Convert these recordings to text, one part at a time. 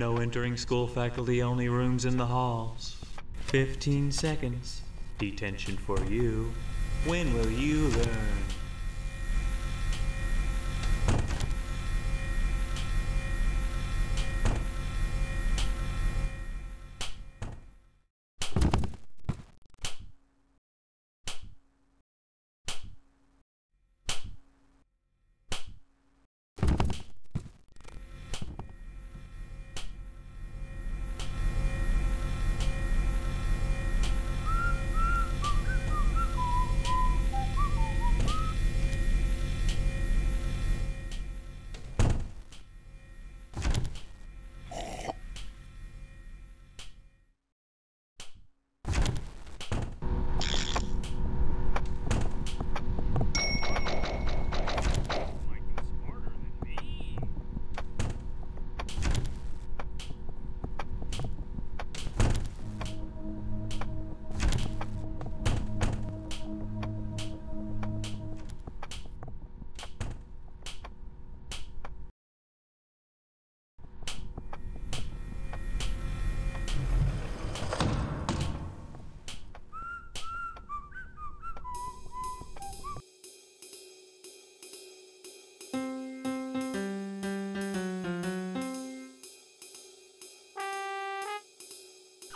No entering school faculty only rooms in the halls. 15 seconds. Detention for you. When will you learn?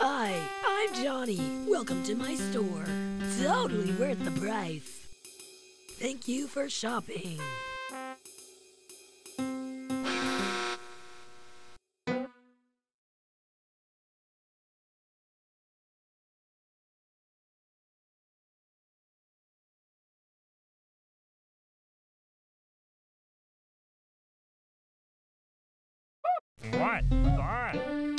Hi, I'm Johnny. Welcome to my store. Totally worth the price. Thank you for shopping. What? Fun.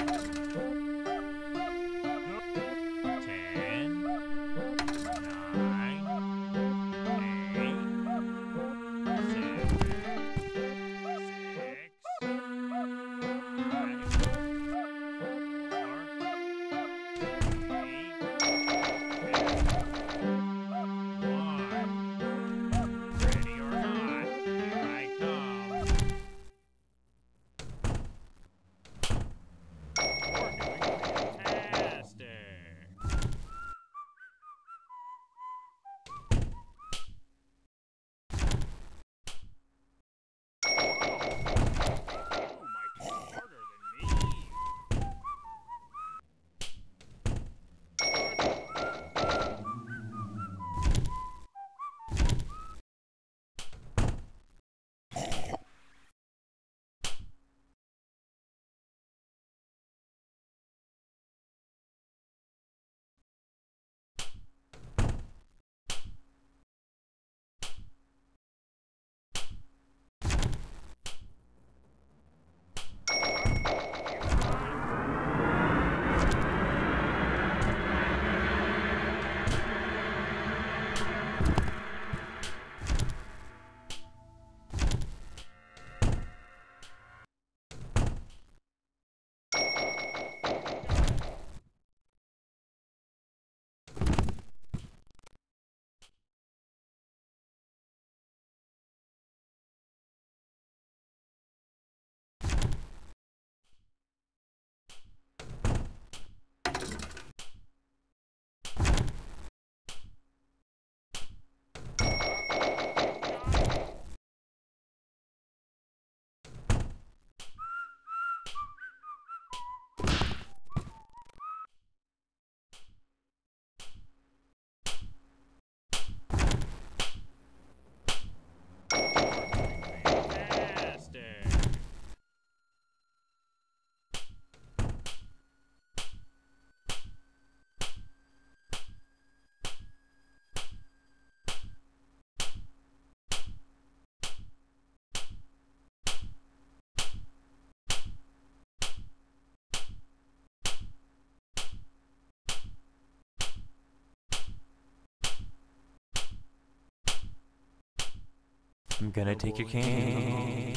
I'm gonna take your cane.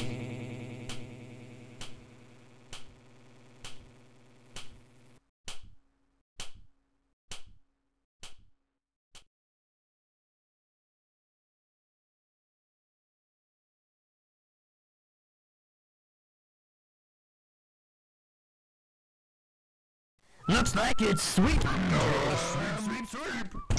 Looks like it's sweep. sweep, sweep, sweep.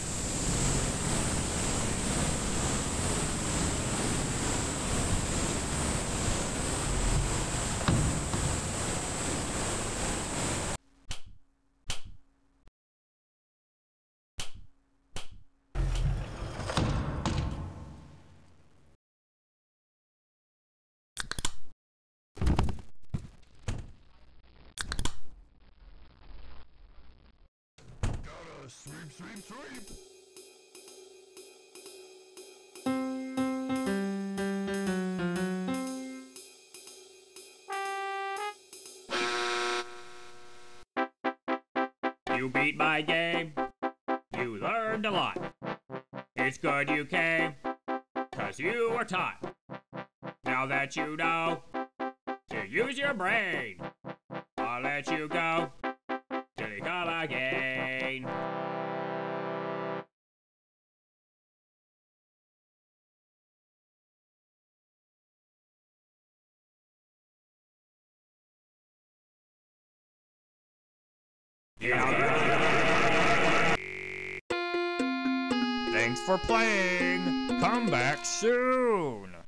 Sweep, sweep, sweep. You beat my game. You learned a lot. It's good you came, cause you were taught. Now that you know to use your brain, I'll let you go till you come again. Thanks for playing. Come back soon.